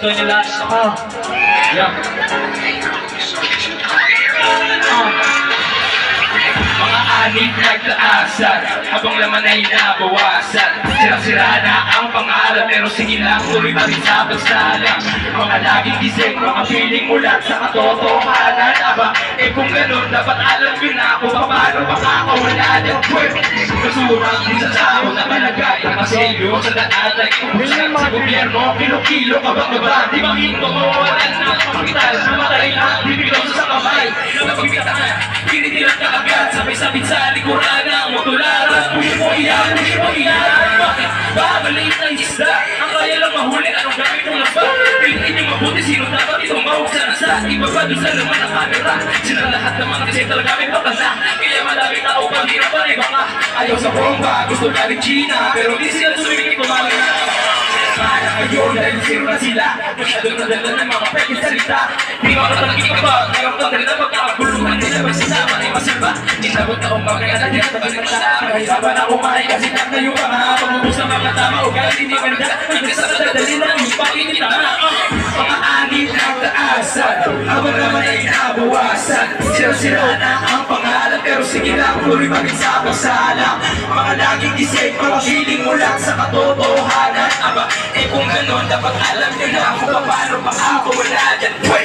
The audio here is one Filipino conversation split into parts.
gusto nyo lahat. Oh. Yeah. Mga anik nagtaasan Habang laman ay nabawasan Sira-sira na ang pangalan Pero sige lang, tuloy pa rin sa pagsalang Mga laging gising, mga feeling mula sa katotohanan Aba, eh kung ganun, dapat alam ko na kung paano makakawala ng kwet Kasurang din sa tao na malagay Nakaselyo sa daan na iubusan sa gobyerno Kilo-kilo ka ba ba? Di ba hinto mo? Wala na kapital Sabay-sabit sa likuran ng motularan Puyo mo iyan, puyo mo iyan Bakit? Babalik ng isda Ang kaya lang mahuli, anong gamit mo na ba? Pilitin niyo mabuti, sino dapat itong mahuksan na sa Iba ba doon sa laman ng kamera? Sila lahat naman kasi talaga may patanda Kaya maraming tao pang hirap pa iba ka Ayaw sa bomba, gusto na rin China Pero di sila sumigit tumali na Kaya ngayon dahil zero na sila Masyadong nadala ng mga peke salita Di ba katalagi ka ba? Ngayon Inabot na umaga na dyan sa pagkakasama Mahirapan na kumain kasi natayo ka nga Pagubos ng mga tama o galing di maganda Nagkasadadali na yung pakinita Mga ani ng taasan Habang naman ay nabawasan. Sira-sira na ang pangalan Pero sige lang tuloy maging sa pagsalang Mga laging gising Mga feeling sa katotohanan. Aba, eh kung ganon Dapat alam nyo na kung paano makakawala dyan. Pwede!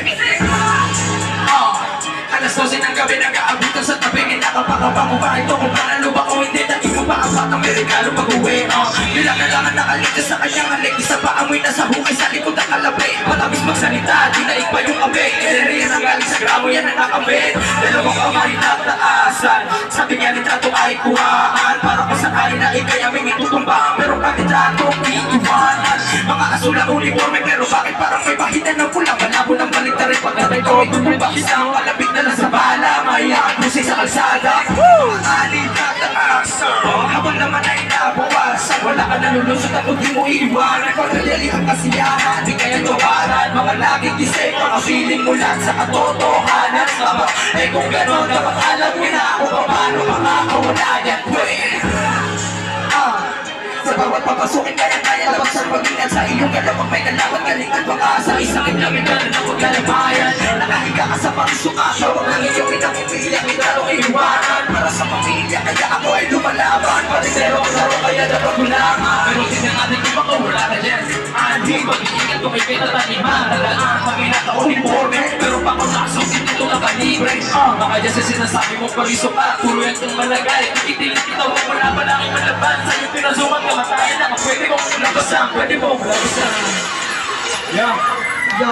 Kinakapakapa ko ba ito kung panalo ba o hindi mo pa ang batang may regalo pag-uwi uh, Bilang kailangan nakaligtas sa kanyang halik. Isa pa amoy na sa hukay sa likod ng kalabi. Matamis magsalita, dinaig pa yung abe. Irerir ang galing sa gramo yan ang nakabit. Dalawang kamay na taasan. Sabi niya litrato ay kuhaan. Para kung sakali na ikay aming itutumba. Pero kandidato iiwanan. Mga asulang uniforme pero bakit parang may bahitan ng pula Malabo ng balik na rin pagkatay ko ay tumumba Isang malapit Pusi sa kalsada Alit na taasan Habang naman ay nabawasan. Wala ka nalulusot at huwag mo iiwanan. Pagkadali ang kasiyahan Di kaya tawaran Mga laging gising Mga feeling mula sa katotohanan. Aba, eh kung gano'n dapat alam niyo na Kung paano makakawala yan Wait. Ah, sa bawat papasukin kaya-kaya Labaksan mag-ingat sa iyong galawang gulangan Pero natin kung baka wala ka dyan Andi, mag-iingat kung may pinataniman Talaan pag inaka-uniforme Pero pakasasok dito ka kalibre Ah, Baka dyan sa sinasabi mo pariso ka. Puro yan kang malagay. Itilit kita huwag wala pa lang malaban. Sa'yo pinasukan ka matayan na. Pwede kong labasan. Pwede mo labasan. Yeah. Yo,